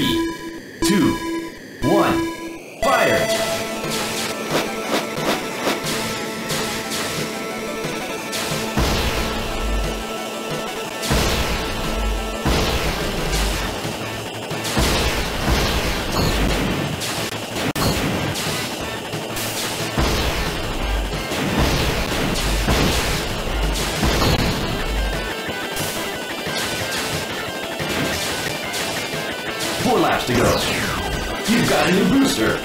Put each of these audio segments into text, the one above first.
Three, two, one, fire! Laps to go. You've got a new booster.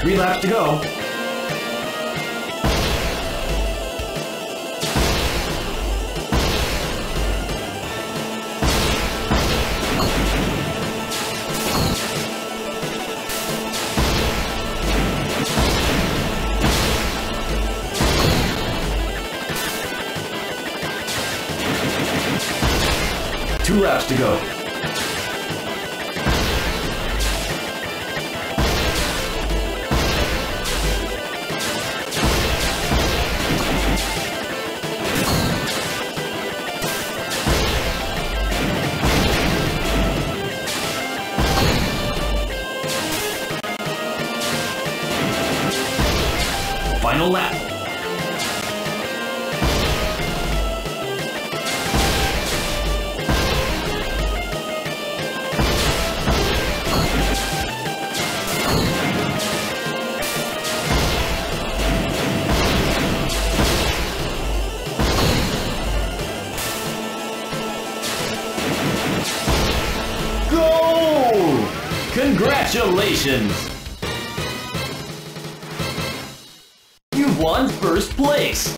Three laps to go. Two laps to go. Final lap. Congratulations! You won first place!